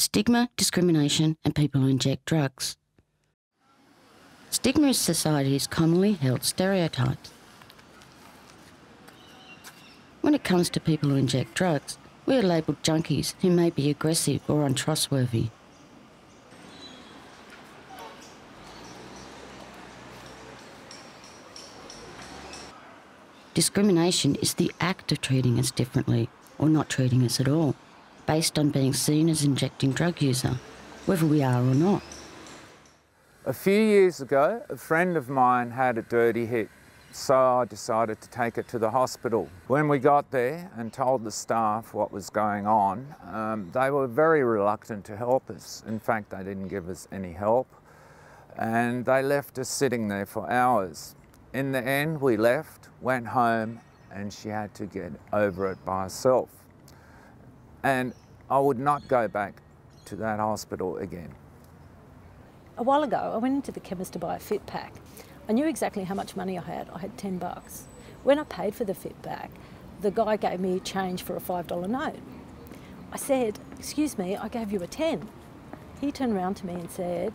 stigma, discrimination, and people who inject drugs. Stigma is society's commonly held stereotypes. When it comes to people who inject drugs, we are labelled junkies who may be aggressive or untrustworthy. Discrimination is the act of treating us differently or not treating us at all, based on being seen as injecting drug user, whether we are or not. A few years ago, a friend of mine had a dirty hit, so I decided to take it to the hospital. When we got there and told the staff what was going on, um, they were very reluctant to help us. In fact, they didn't give us any help, and they left us sitting there for hours. In the end, we left, went home, and she had to get over it by herself. And I would not go back to that hospital again. A while ago, I went into the chemist to buy a fit pack. I knew exactly how much money I had. I had 10 bucks. When I paid for the fit pack, the guy gave me change for a $5 note. I said, Excuse me, I gave you a 10. He turned around to me and said,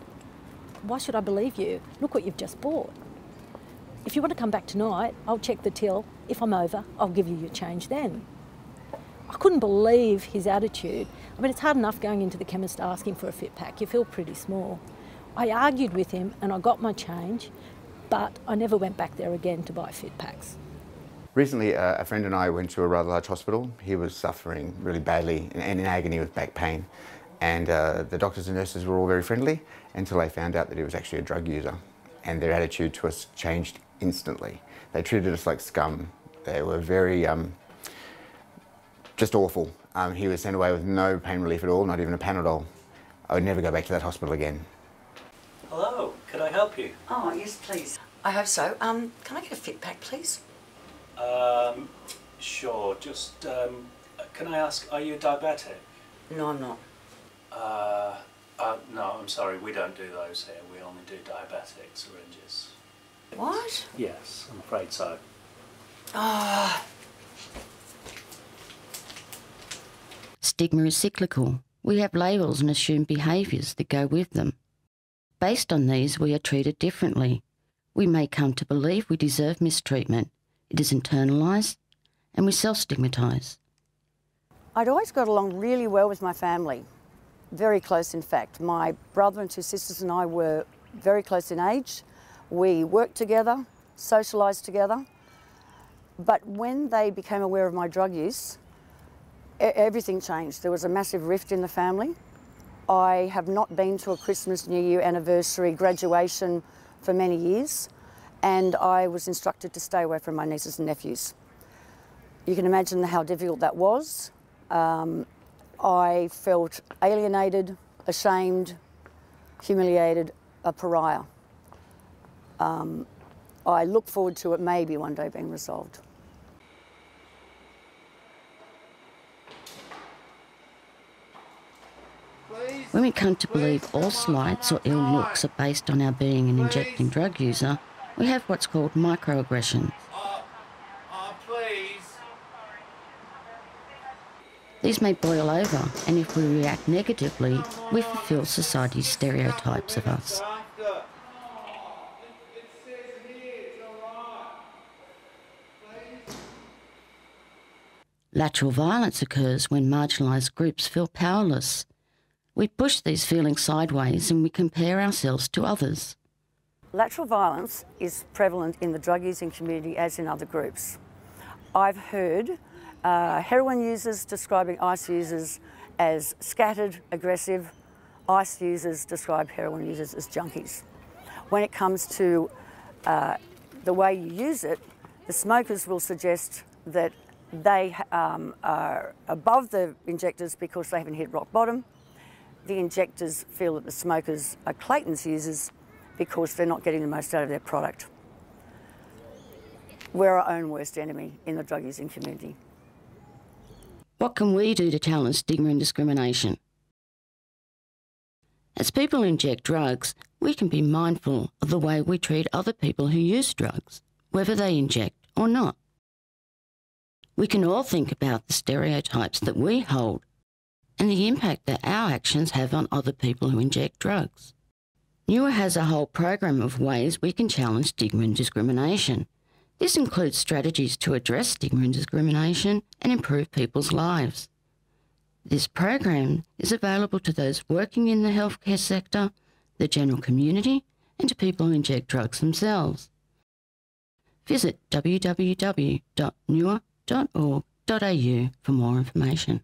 Why should I believe you? Look what you've just bought. If you want to come back tonight, I'll check the till. If I'm over, I'll give you your change then. I couldn't believe his attitude. I mean, it's hard enough going into the chemist asking for a fit pack. You feel pretty small. I argued with him and I got my change, but I never went back there again to buy fit packs. Recently, uh, a friend and I went to a rather large hospital. He was suffering really badly and in agony with back pain. And uh, the doctors and nurses were all very friendly until they found out that he was actually a drug user. And their attitude to us changed instantly. They treated us like scum. They were very, um, just awful. Um, he was sent away with no pain relief at all, not even a Panadol. I would never go back to that hospital again. Hello, could I help you? Oh, yes, please. I hope so. Um, can I get a fit pack, please? Um, sure, just, um, can I ask, are you diabetic? No, I'm not. Uh, uh, no, I'm sorry, we don't do those here. We only do diabetic syringes. What? Yes, I'm afraid so. Ah, Stigma is cyclical. We have labels and assumed behaviours that go with them. Based on these, we are treated differently. We may come to believe we deserve mistreatment. It is internalised, and we self stigmatise. I'd always got along really well with my family, very close in fact. My brother and two sisters and I were very close in age. We worked together, socialised together. But when they became aware of my drug use, everything changed. There was a massive rift in the family. I have not been to a Christmas, New Year, anniversary, graduation for many years, and I was instructed to stay away from my nieces and nephews. You can imagine how difficult that was. Um, I felt alienated, ashamed, humiliated, a pariah. Um, I look forward to it maybe one day being resolved. When we come to believe all slights or ill looks are based on our being an injecting drug user, we have what's called microaggression. These may boil over, and if we react negatively, we fulfill society's stereotypes of us. Lateral violence occurs when marginalised groups feel powerless. We push these feelings sideways and we compare ourselves to others. Lateral violence is prevalent in the drug using community as in other groups. I've heard uh, heroin users describing ice users as scattered, aggressive. Ice users describe heroin users as junkies. When it comes to uh, the way you use it, the smokers will suggest that they um, are above the injectors because they haven't hit rock bottom. The injectors feel that the smokers are Clayton's users because they're not getting the most out of their product. We're our own worst enemy in the drug using community. What can we do to challenge stigma and discrimination? As people inject drugs, we can be mindful of the way we treat other people who use drugs, whether they inject or not. We can all think about the stereotypes that we hold and the impact that our actions have on other people who inject drugs. NUAA has a whole program of ways we can challenge stigma and discrimination. This includes strategies to address stigma and discrimination and improve people's lives. This program is available to those working in the healthcare sector, the general community, and to people who inject drugs themselves. Visit www.nuaa.org.au for more information.